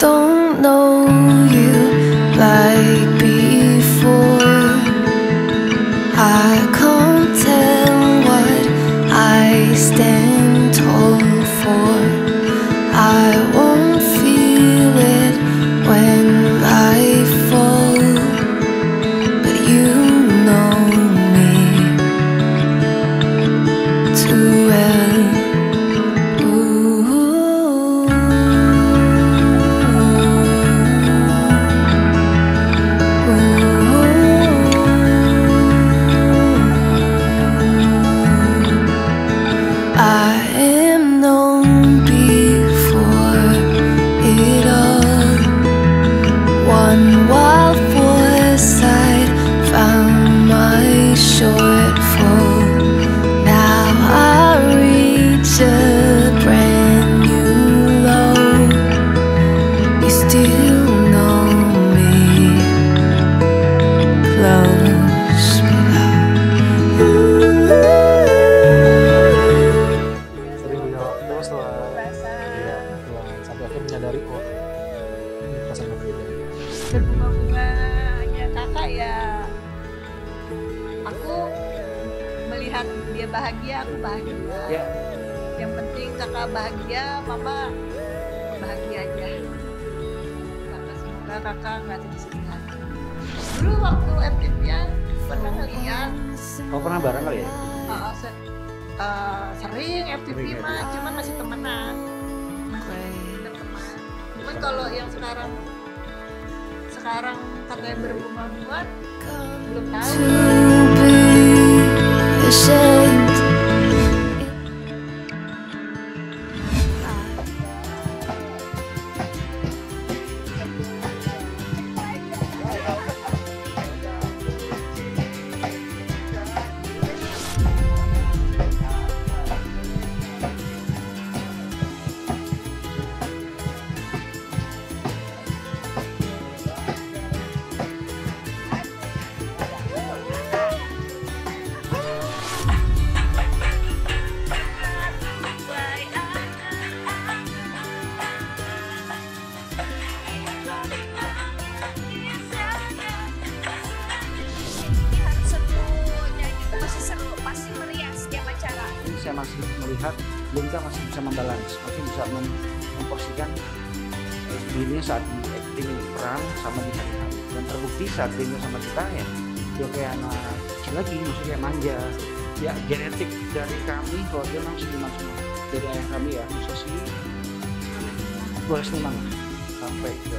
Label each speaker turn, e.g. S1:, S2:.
S1: don't On wild Found my shortfall Now I reach a brand new low You still know me Close below
S2: Terus
S3: sampai akhirnya menyadari oh pasangan gitu
S2: berbunga-bunganya kakak ya. Aku melihat dia bahagia aku bahagia. Ya. yang penting kakak bahagia mama bahagia aja. Kakak semoga kakak nggak sedih-sedih dulu waktu aktifnya pernah ngeliat
S1: oh pernah bareng kali ya? Uh,
S2: se uh, sering FTV ya? mah cuman masih temenan cuman kalau yang sekarang sekarang katanya berhubungan
S1: belum
S2: tahu
S4: saya masih melihat Linka masih bisa membalance, masih bisa mem memposisikan dirinya saat di acting peran sama di hari-hari. Dan terbukti saat dia sama kita ya, dia kayak anak kecil lagi, maksudnya manja. Ya genetik dari kami dia memang seniman semua. Dari ayah kami ya, sih boleh seniman sampai ke